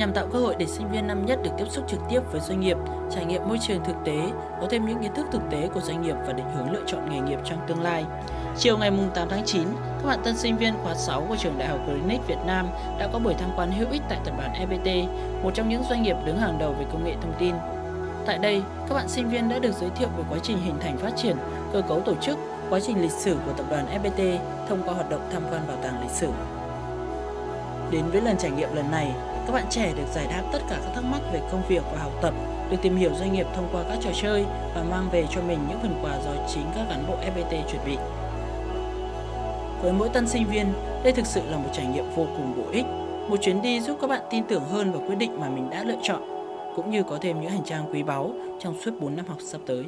nhằm tạo cơ hội để sinh viên năm nhất được tiếp xúc trực tiếp với doanh nghiệp, trải nghiệm môi trường thực tế, có thêm những kiến thức thực tế của doanh nghiệp và định hướng lựa chọn nghề nghiệp trong tương lai. Chiều ngày 8 tháng 9, các bạn tân sinh viên khóa 6 của trường Đại học Greenwich Việt Nam đã có buổi tham quan hữu ích tại tập đoàn FPT, một trong những doanh nghiệp đứng hàng đầu về công nghệ thông tin. Tại đây, các bạn sinh viên đã được giới thiệu về quá trình hình thành phát triển, cơ cấu tổ chức, quá trình lịch sử của tập đoàn FPT thông qua hoạt động tham quan bảo tàng lịch sử. Đến với lần trải nghiệm lần này, các bạn trẻ được giải đáp tất cả các thắc mắc về công việc và học tập, được tìm hiểu doanh nghiệp thông qua các trò chơi và mang về cho mình những phần quà do chính các cán bộ FPT chuẩn bị. Với mỗi tân sinh viên, đây thực sự là một trải nghiệm vô cùng bổ ích, một chuyến đi giúp các bạn tin tưởng hơn vào quyết định mà mình đã lựa chọn, cũng như có thêm những hành trang quý báu trong suốt 4 năm học sắp tới.